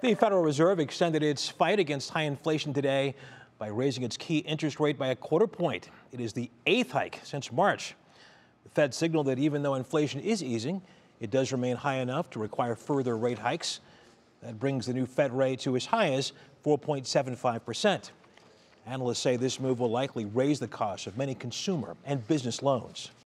The Federal Reserve extended its fight against high inflation today by raising its key interest rate by a quarter point. It is the eighth hike since March. The Fed signaled that even though inflation is easing, it does remain high enough to require further rate hikes. That brings the new Fed rate to as high as 4.75 percent. Analysts say this move will likely raise the cost of many consumer and business loans.